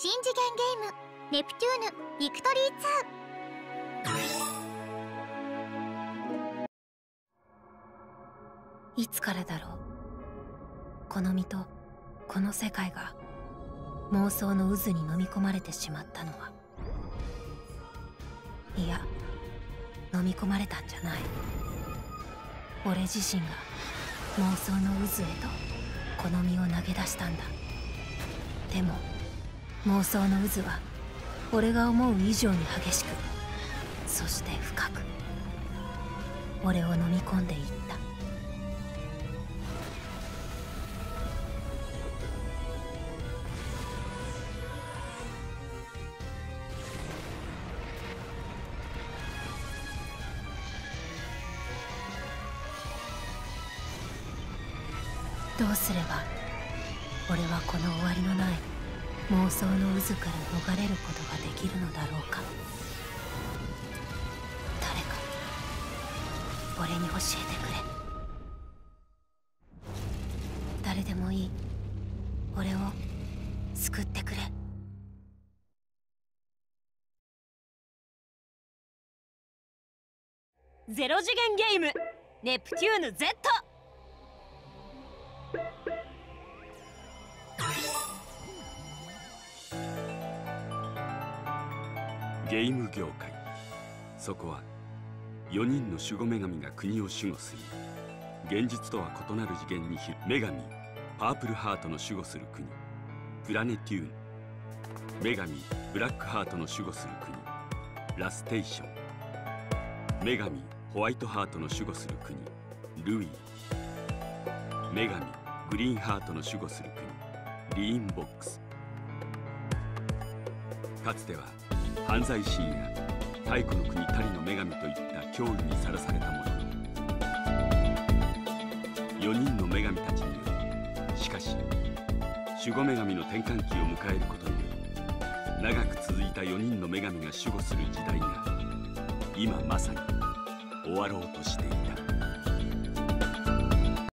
新次元ゲームネプチューヌビクトリー2いつからだろう？この身とこの世界が妄想の渦に飲み込まれてしまったのは。いや飲み込まれたんじゃない。俺自身が妄想の渦へとこの身を投げ出したんだ。でも妄想の渦は俺が思う以上に激しくそして深く俺を飲み込んでいった。どうすれば俺はこの終わりのない妄想の渦から逃れることができるのだろうか。誰か俺に教えてくれ。誰でもいい。俺を救ってくれ。ゼロ次元ゲームネプテューヌ Z ゲーム業界。そこは4人の守護女神が国を守護する。現実とは異なる次元に女神パープルハートの守護する国。プラネテューン女神ブラックハートの守護する国。ラステーション女神ホワイトハートの守護する国。ルイ女神グリーンハートの守護する国。リーンボックス。かつては犯罪心や太古の国タリの女神といった脅威にさらされたもの4人の女神たちによりしかし守護女神の転換期を迎えることにより長く続いた4人の女神が守護する時代が今まさに終わろうとしていた。